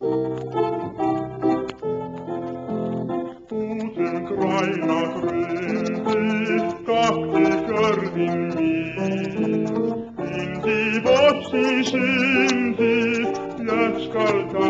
Útum græna grundu gatti görðin mín, indi vossi syndi, ég skal það.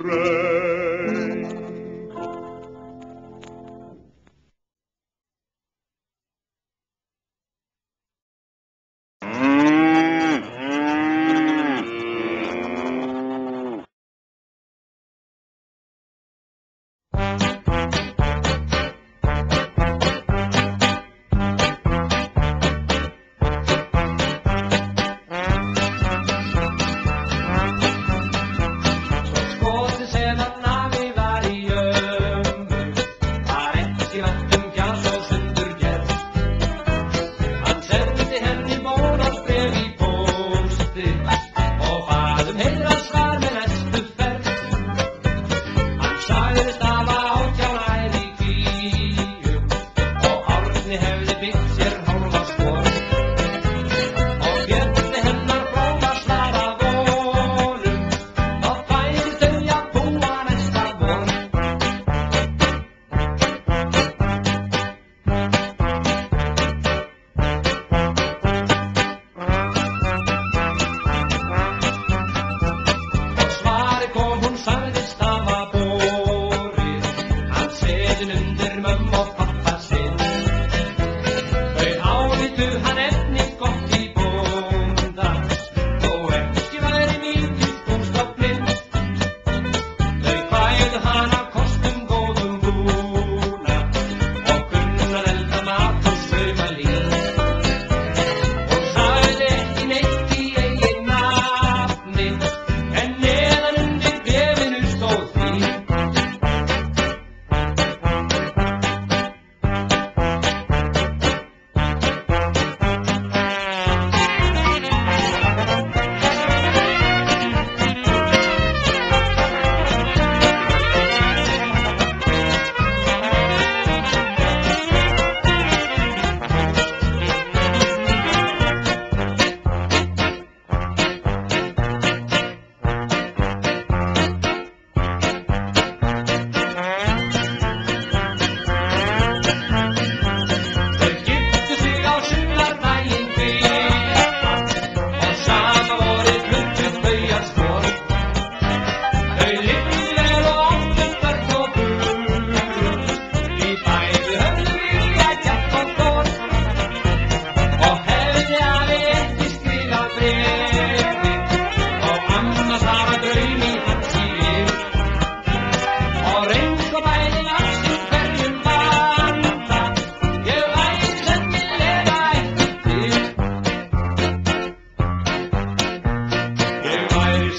re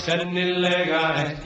Sen illegal